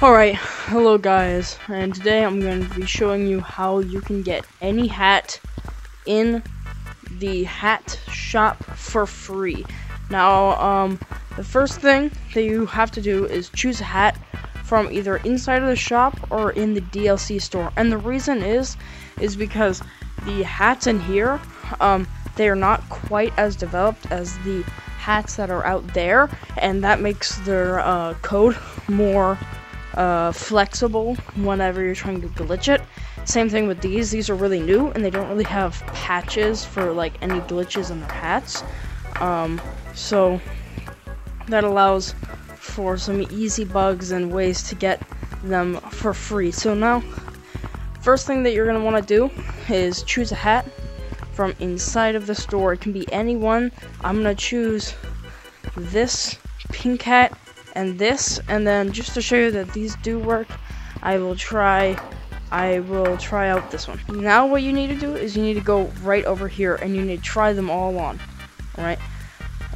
Alright, hello guys, and today I'm going to be showing you how you can get any hat in the hat shop for free. Now, um, the first thing that you have to do is choose a hat from either inside of the shop or in the DLC store. And the reason is, is because the hats in here, um, they are not quite as developed as the hats that are out there, and that makes their uh, code more uh, flexible whenever you're trying to glitch it. Same thing with these. These are really new and they don't really have patches for like any glitches in their hats. Um, so that allows for some easy bugs and ways to get them for free. So now, first thing that you're gonna want to do is choose a hat from inside of the store. It can be any one. I'm gonna choose this pink hat and this and then just to show you that these do work I will try I will try out this one. Now what you need to do is you need to go right over here and you need to try them all on alright?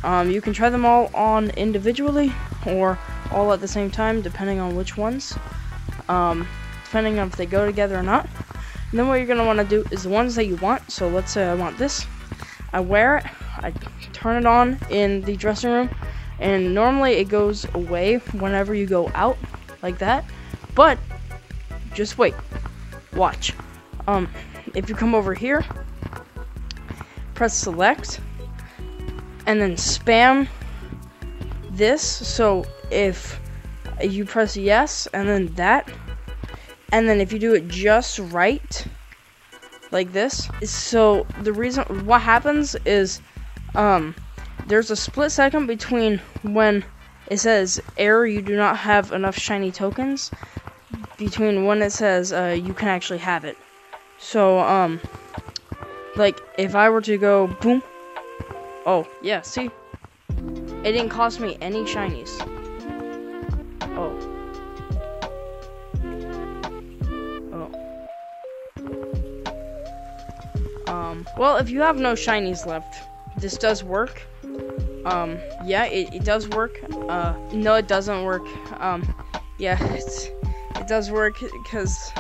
Um, you can try them all on individually or all at the same time depending on which ones um, depending on if they go together or not. And then what you're gonna want to do is the ones that you want. So let's say I want this. I wear it I turn it on in the dressing room and normally it goes away whenever you go out like that but just wait watch. Um if you come over here press select and then spam this. So if you press yes and then that and then if you do it just right like this. So the reason what happens is um there's a split second between when it says error you do not have enough shiny tokens between when it says uh, you can actually have it. So um like if I were to go boom. Oh yeah see? It didn't cost me any shinies. Oh. Oh. Um well if you have no shinies left this does work um, yeah, it, it does work. Uh, no, it doesn't work. Um, yeah, it's, it does work because.